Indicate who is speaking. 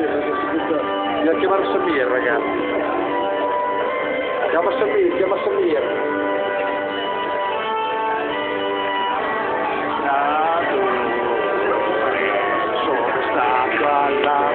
Speaker 1: bisogna chiamare Samir ragazzi. Chiama Samir chiama Samir. Sono stata là